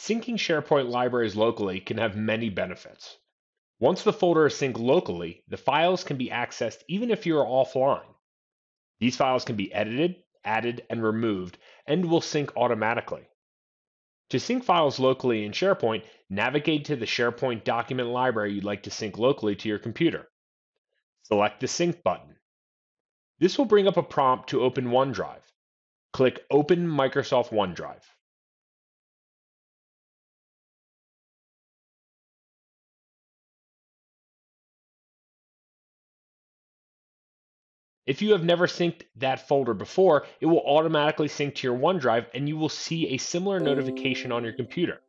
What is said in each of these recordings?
Syncing SharePoint libraries locally can have many benefits. Once the folder is synced locally, the files can be accessed even if you are offline. These files can be edited, added, and removed, and will sync automatically. To sync files locally in SharePoint, navigate to the SharePoint document library you'd like to sync locally to your computer. Select the Sync button. This will bring up a prompt to open OneDrive. Click Open Microsoft OneDrive. If you have never synced that folder before, it will automatically sync to your OneDrive and you will see a similar notification on your computer.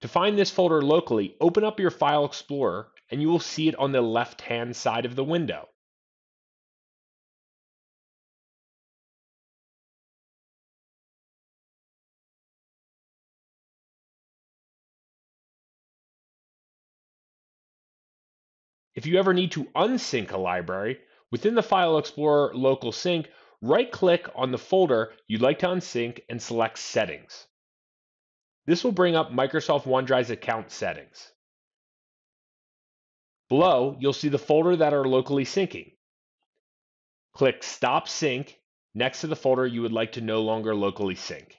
To find this folder locally, open up your File Explorer and you will see it on the left-hand side of the window. If you ever need to unsync a library, within the File Explorer Local Sync, right-click on the folder you'd like to unsync and select Settings. This will bring up Microsoft OneDrive's account settings. Below, you'll see the folder that are locally syncing. Click Stop Sync next to the folder you would like to no longer locally sync.